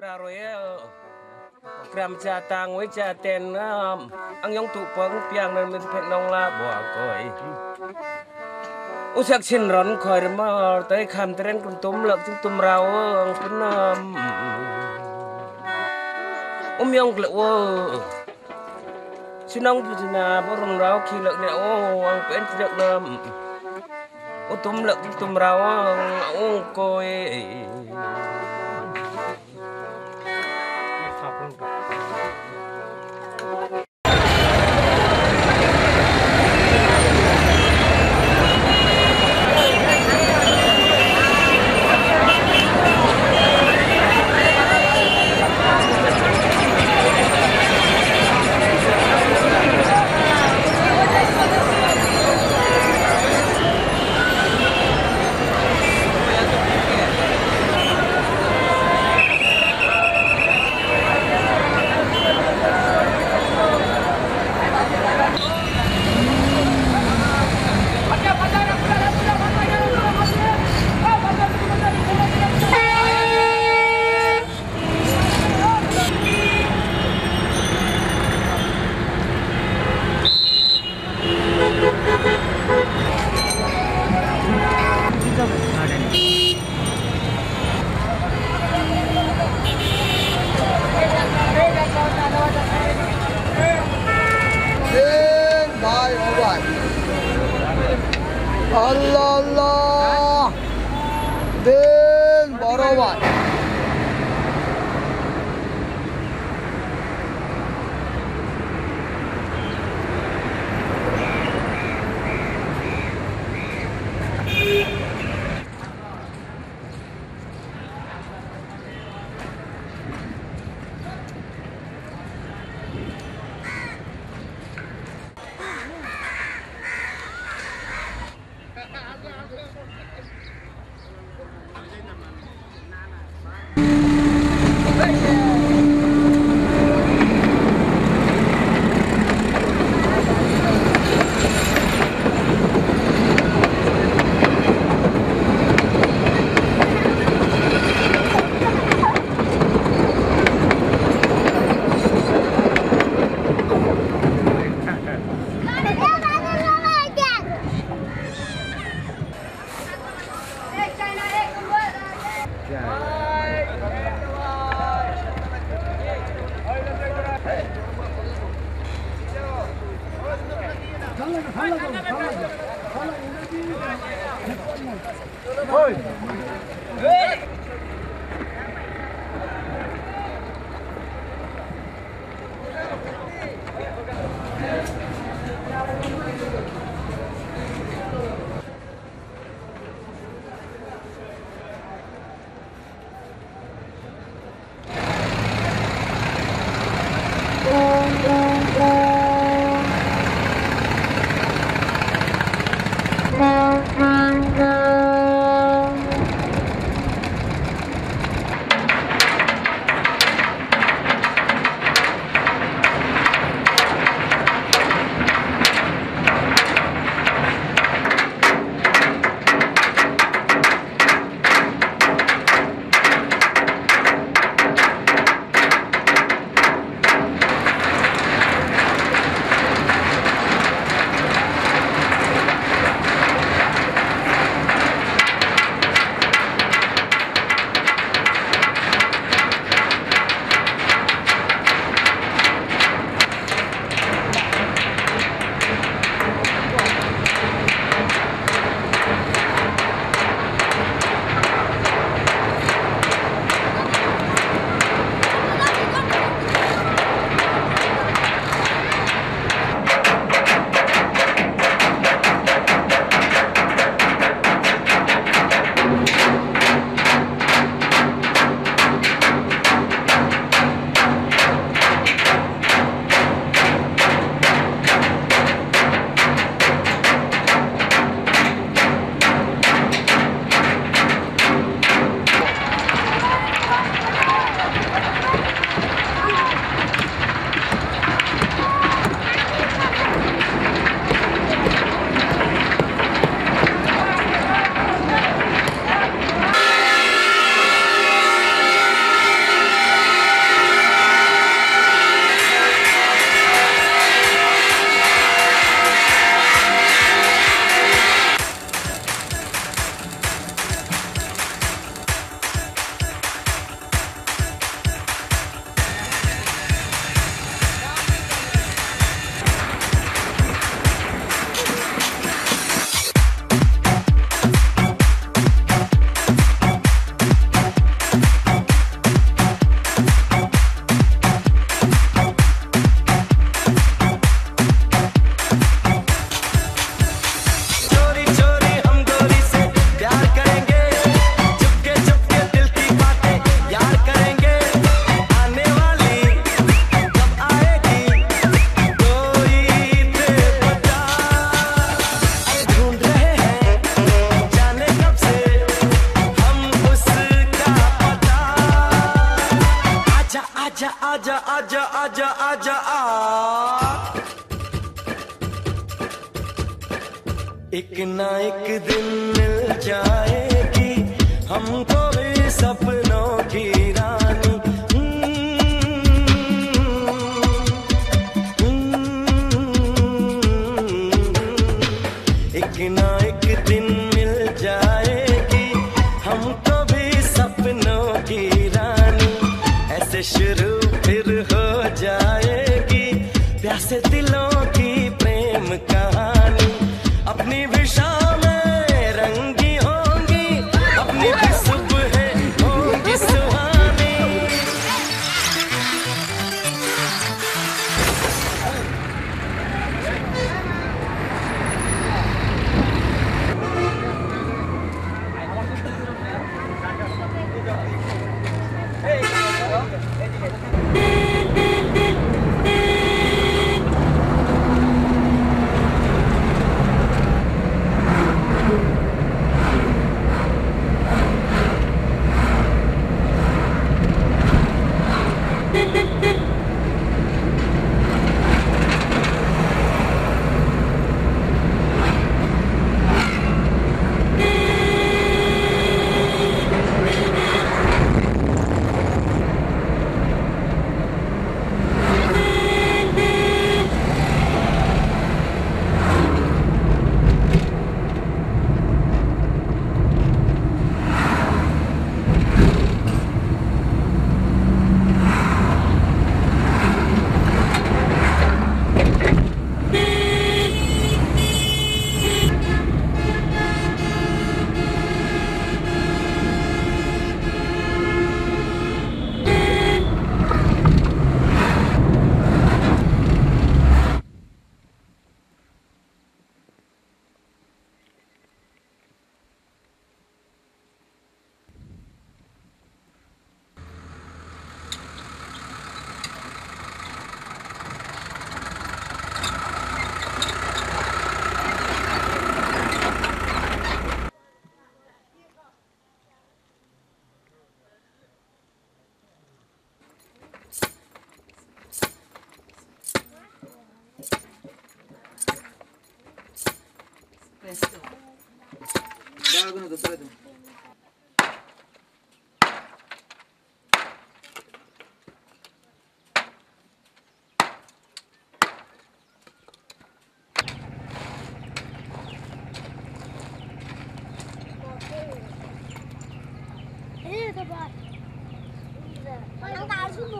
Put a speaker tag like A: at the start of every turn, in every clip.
A: ra rồi ờ, gram cha tang với cha tên ờ, nam, ăn yong tụ phong piang nên mình phèn nong la bỏ coi u sắc xin rón khỏi mà ờ, tới khám trên cùng tôm lợn chúng tôm rau ông phun ông yong lợn xin ông bây giờ bỏ rồng rau khi lợn này ô ông phèn lợn nam
B: ô tôm lợn tôm rau ông
C: coi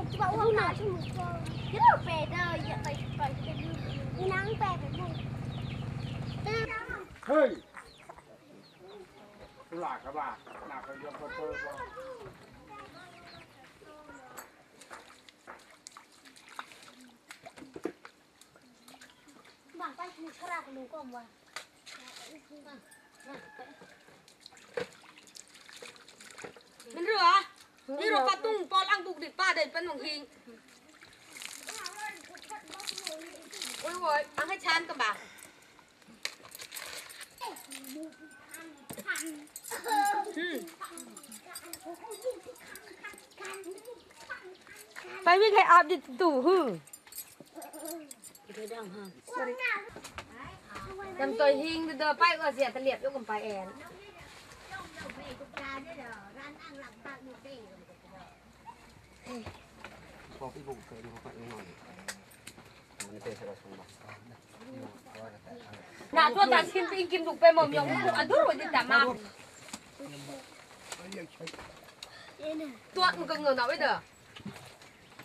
C: tao xuống một chứ bảo không nào xuống một con Cái đó bè đó, giờ phải phải cái Cái nắng bè phải một
D: Hey! Là các bạn, là cái việc của tôi không?
C: Bảng tay một cái lạc đúng không ạ?
E: มันเรือนี่เราปาตุ้งปอลังตุกดิดป้าเด็ดเป็นหวังคิงโอ้ยโว้ยอังให้ชานกันบ่าอืมไปวิ่งให้อาบดิตู่ฮึจำตัวหิงเดินไปก็เสียตะเลียบยกกันไปแอน Nah, tu tak sin pin kim duk pe mom Suopi buka di
F: muka ini. Nak tuan
E: tak sin pin
G: kim duk pemom yang buku adur wajib tak mam. Tuan mungkin nggak tahu itu.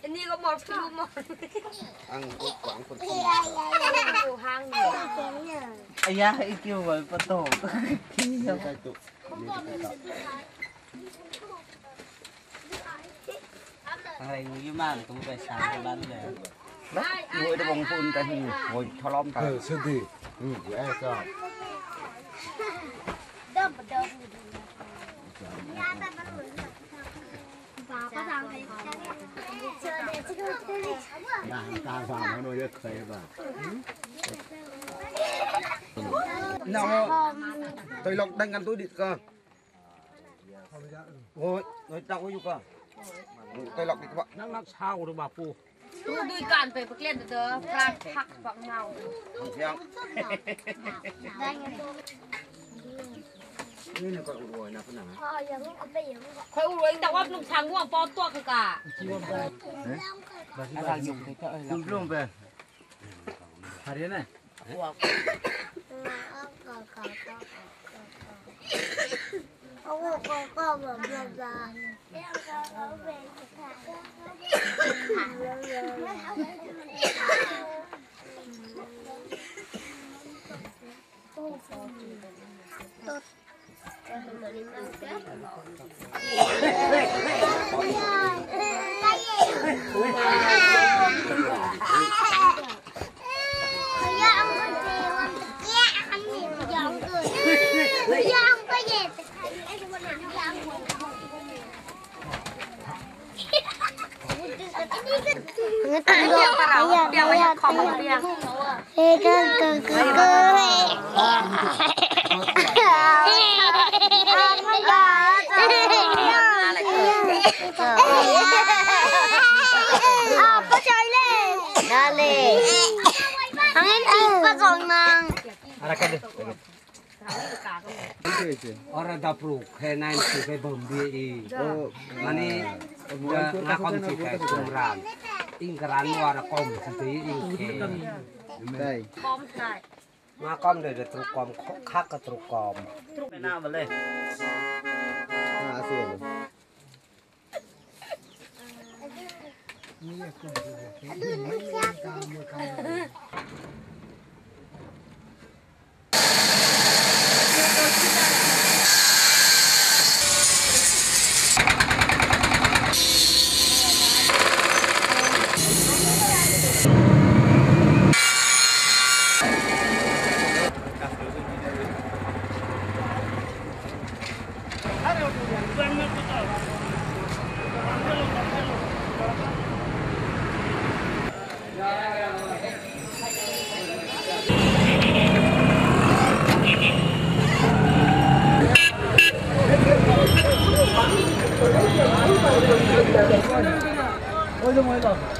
F: Ini kok
G: mau sih mau. Angkut angkut. Hang. Ayah itu wal petok. Kini jauh. Thằng này mà cũng phải sáng cái bán về. Đó,
F: ngồi đó bóng phun cái hình ngồi cho lom cả.
D: Ừ, xin thì.
F: Ừ, của em sao.
C: Đâm bật đâm.
F: Bà ta vào nó nuôi được khởi bà. Nào, tôi lọc đánh ăn tôi đi cơ. Rồi, rồi tao có yêu cơ. tôi lọc đi các bạn
D: Nắng nắng sao rồi bà phu.
E: ดูด้วยการไปประเล่นเด้อปลาผักฝักเงา
H: เสียง
F: นี่น่ะก็อวยนะพุ่นน่ะ
I: พ่ออย่าเพิ่งเอาไปอย่าเพิ่งเอา
E: คอยอุ้ยแต่ว่าลุงช้างง่วงปอตัวคือกะ
H: Nó đang dùng cái chợ này
F: Luôn luôn về.
I: เอาก่อนก่อนก่อนก่อนเอา Ông ngủ con con mà bà bà Em có về Yeah.
E: Biang parau, biang banyak kamu biang.
I: Hei, ke ke ke Apa
G: orang dapur kenaan juga bombi মানে ngakom kita kumram ingkeran orang kom
E: itu
G: ingke kom ngakom truk kom. Kak ke truk kom?
J: Truk boleh Ini. Ini. 我怎么会
K: 走？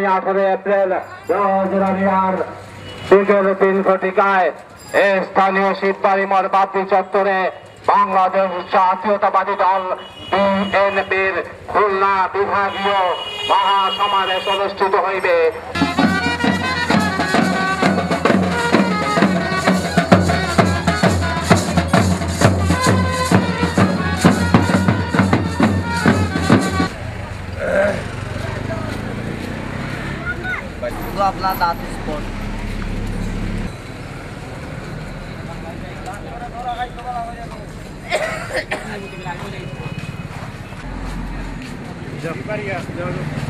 K: আগামী আঠারো এপ্রিল রোজরানিয়ার বিকেল তিন ঘটিকায় এ স্থানীয় শিববাড়ি মোড় বাপি চত্বরে বাংলাদেশ জাতীয়তাবাদী দল বিএনপির খুলনা বিভাগীয় মহাসমাবেশ অনুষ্ঠিত হইবে।
G: होगा अपना दातू स्पॉट जब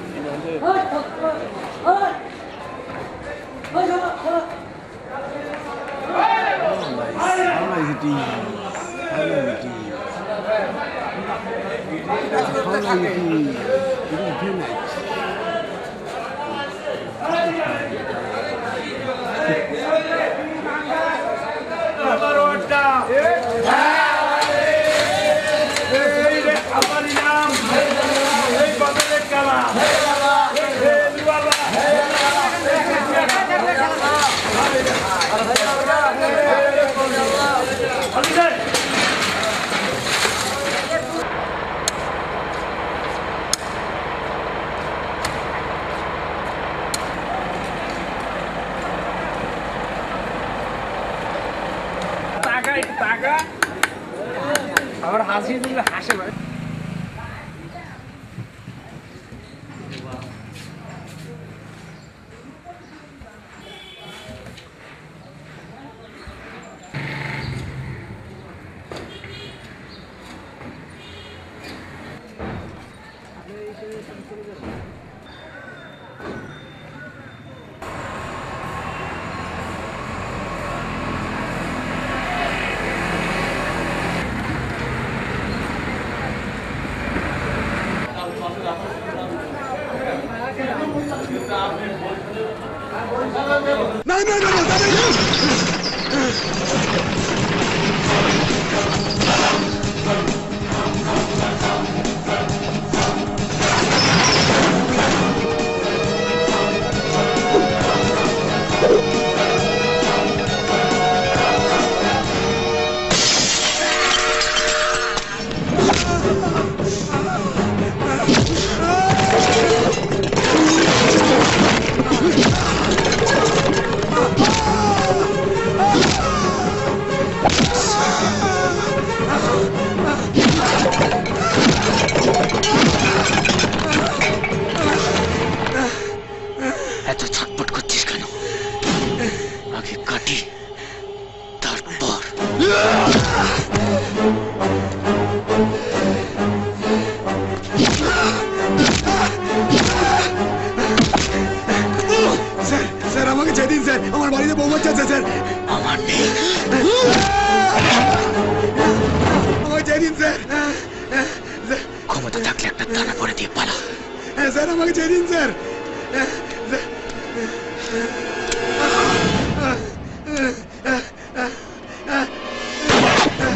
F: How Nice you do?
L: You don't feel like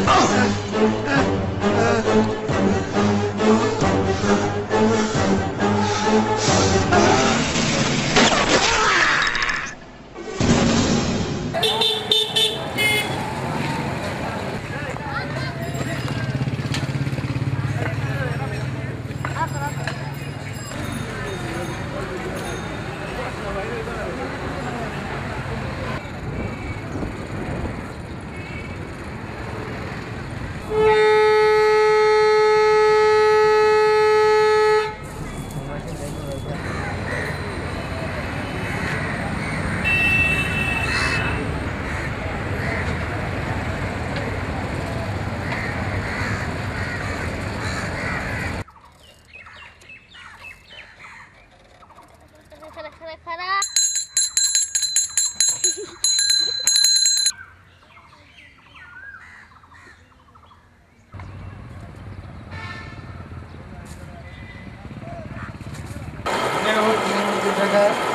L: Oh! जगह।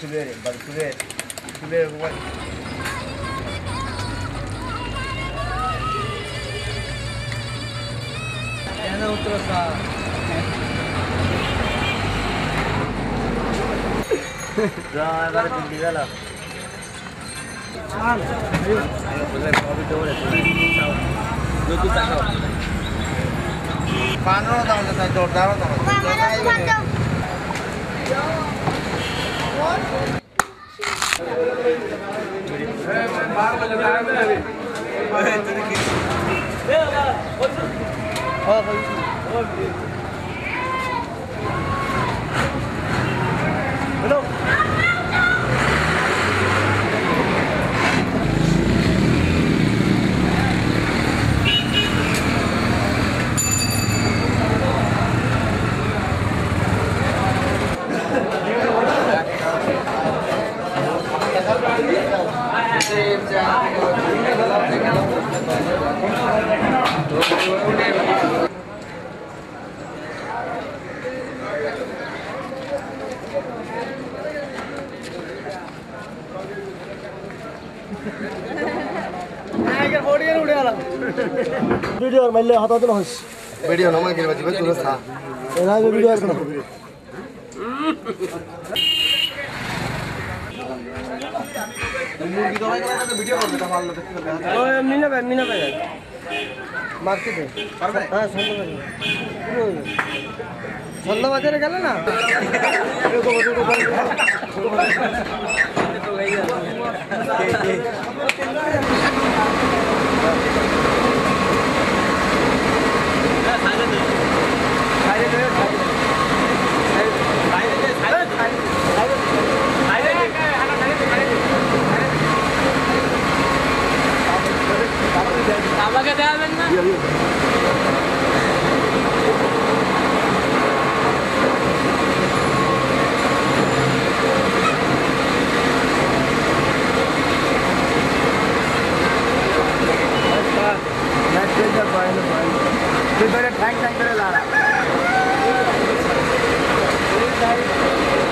L: subir,
F: para subir, subir, bueno. Ya no
M: otro sa. Ya,
N: para cumplir la. Ah, ayúdame. Pues le voy a pedir ahora.
I: Chao. No tú estás. Pano, dame, dame, dame, dame. آه video और मैले
F: हता दिन तो होस
O: वीडियो नमा गिरवा जिबे तुरस था।
F: एना वीडियो आइकन
P: এমনি নেবে
F: মার্কেটে হ্যাঁ সন্ধ্যাবাজারে গেলে না?
P: Sama ka
F: damin na? Yeah, yeah.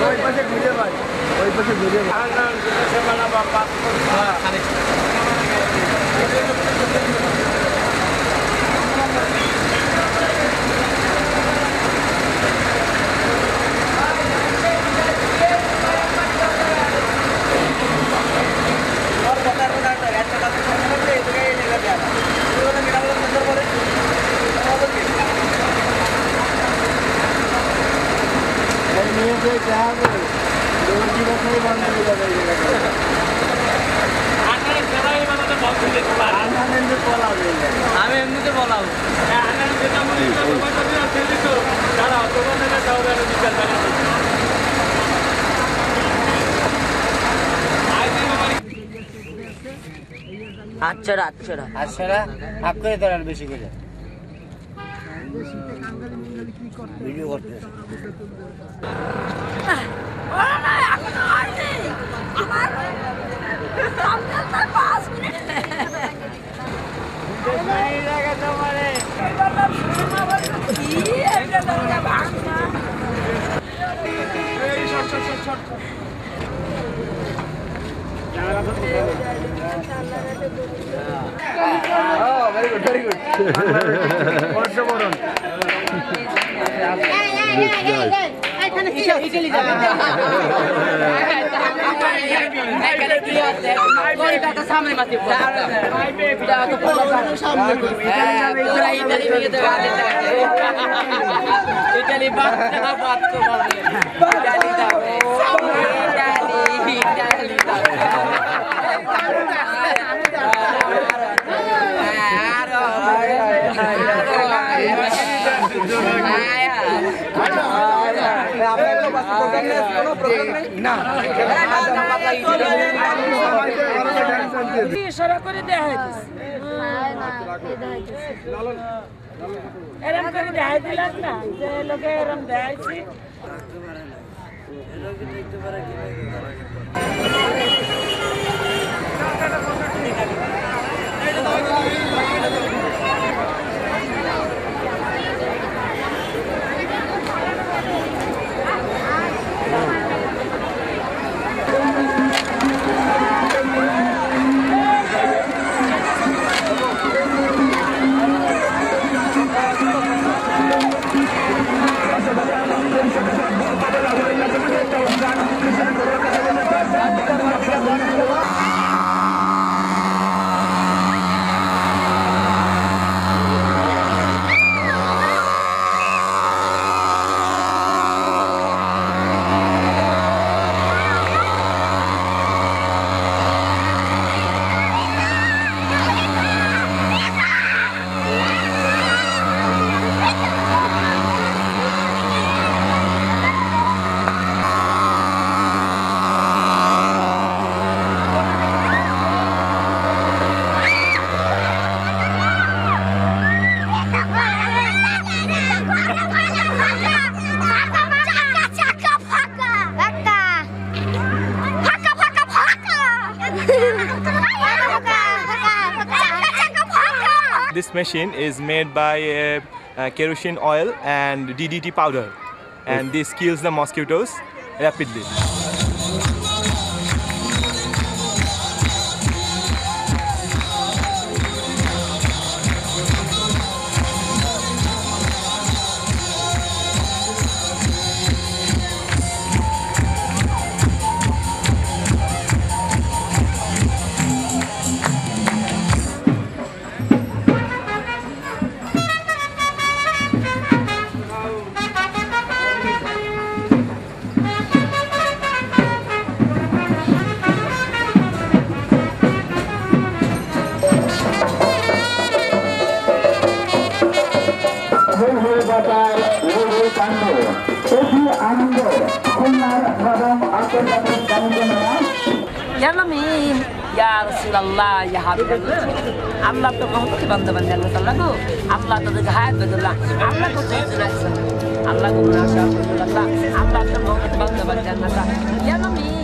F: वही पर से भेजे भाई वही पर
P: से भेजे हाँ हाँ से
F: बना बाप बाप हाँ আর সেরা ভাগ করে
Q: ধরার বেশি করে ভিডিও করতে
P: Shut, shut. ইটালি বাদ বাদ তো ইটালি ইটালি ইটালি
I: ইশারা করে দেয়া হইতেছে এরম করে দেখাই দিলাম না যে লোকে এরম দেখাইছি Good morning.
R: This machine is made by uh, uh, kerosene oil and DDT powder, and this kills the mosquitoes rapidly.
P: Ya Nabi, Ya Rasulullah, Ya Habibullah. Allah তো বহুত বান্দা বান্দা আল্লাহ তাআলা গো আল্লাহ তাদেরকে হায়াত বেদুল্লাহ আল্লাহ কো জানাইছেন আল্লাহ কো নাশা আল্লাহ আল্লাহ তো বহুত বান্দা বান্দা আল্লাহ ইয়া নবী